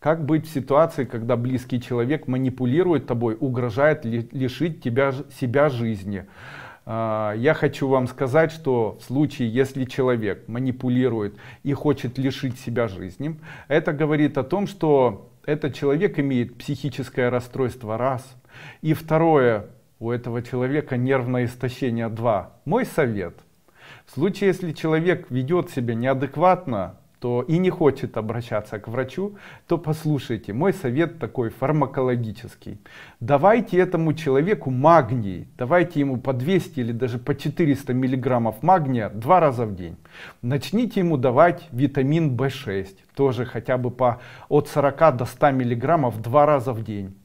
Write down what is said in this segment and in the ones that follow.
Как быть в ситуации, когда близкий человек манипулирует тобой, угрожает лишить тебя, себя жизни? А, я хочу вам сказать, что в случае, если человек манипулирует и хочет лишить себя жизни, это говорит о том, что этот человек имеет психическое расстройство раз. И второе, у этого человека нервное истощение два. Мой совет. В случае, если человек ведет себя неадекватно, то и не хочет обращаться к врачу, то послушайте, мой совет такой фармакологический. Давайте этому человеку магний, давайте ему по 200 или даже по 400 миллиграммов магния два раза в день. Начните ему давать витамин В6, тоже хотя бы по от 40 до 100 миллиграммов два раза в день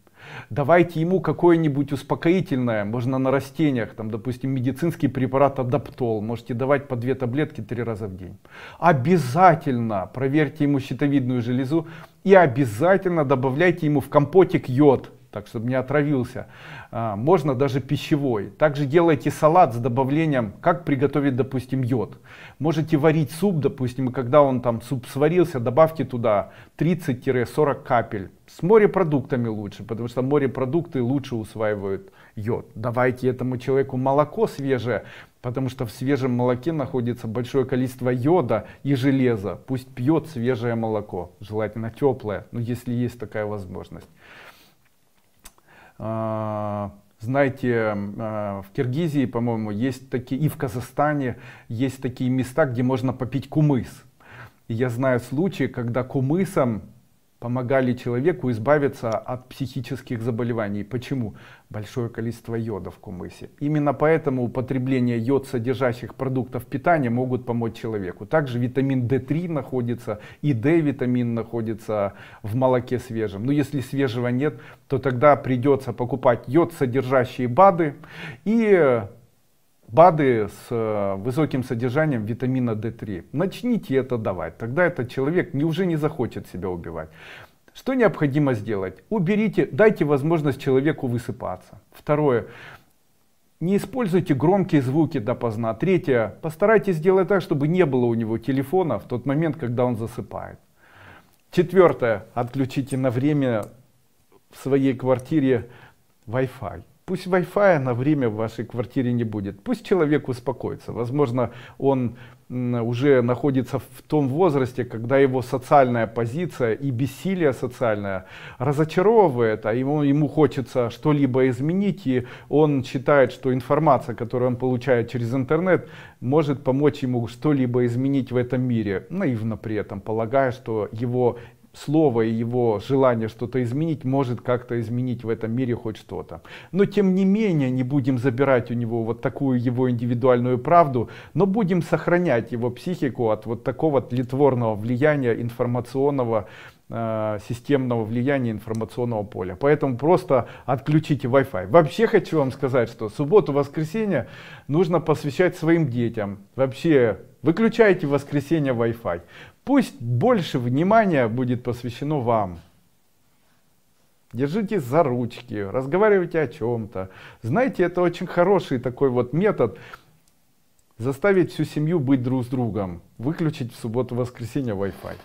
давайте ему какое-нибудь успокоительное, можно на растениях, там, допустим, медицинский препарат адаптол, можете давать по две таблетки три раза в день. Обязательно проверьте ему щитовидную железу и обязательно добавляйте ему в компотик йод так чтобы не отравился. А, можно даже пищевой. Также делайте салат с добавлением, как приготовить, допустим, йод. Можете варить суп, допустим, и когда он там суп сварился, добавьте туда 30-40 капель. С морепродуктами лучше, потому что морепродукты лучше усваивают йод. Давайте этому человеку молоко свежее, потому что в свежем молоке находится большое количество йода и железа. Пусть пьет свежее молоко, желательно теплое, но если есть такая возможность. А, знаете, а, в Киргизии, по-моему, есть такие, и в Казахстане есть такие места, где можно попить кумыс. И я знаю случаи, когда кумысом помогали человеку избавиться от психических заболеваний. Почему? Большое количество йода в кумысе. Именно поэтому употребление йод содержащих продуктов питания могут помочь человеку. Также витамин D3 находится и D-витамин находится в молоке свежем. Но если свежего нет, то тогда придется покупать йод содержащие БАДы и БАДы с э, высоким содержанием витамина D3. Начните это давать, тогда этот человек уже не захочет себя убивать. Что необходимо сделать? Уберите, дайте возможность человеку высыпаться. Второе. Не используйте громкие звуки допоздна. Третье. Постарайтесь сделать так, чтобы не было у него телефона в тот момент, когда он засыпает. Четвертое. Отключите на время в своей квартире Wi-Fi. Пусть Wi-Fi на время в вашей квартире не будет. Пусть человек успокоится. Возможно, он уже находится в том возрасте, когда его социальная позиция и бессилие социальное разочаровывает, а ему, ему хочется что-либо изменить, и он считает, что информация, которую он получает через интернет, может помочь ему что-либо изменить в этом мире, наивно при этом полагая, что его слово и его желание что-то изменить может как-то изменить в этом мире хоть что-то. Но тем не менее не будем забирать у него вот такую его индивидуальную правду, но будем сохранять его психику от вот такого тлетворного влияния информационного системного влияния информационного поля. Поэтому просто отключите Wi-Fi. Вообще хочу вам сказать, что субботу-воскресенье нужно посвящать своим детям. Вообще выключайте воскресенье Wi-Fi. Пусть больше внимания будет посвящено вам. Держитесь за ручки, разговаривайте о чем-то. Знаете, это очень хороший такой вот метод заставить всю семью быть друг с другом. Выключить в субботу-воскресенье Wi-Fi.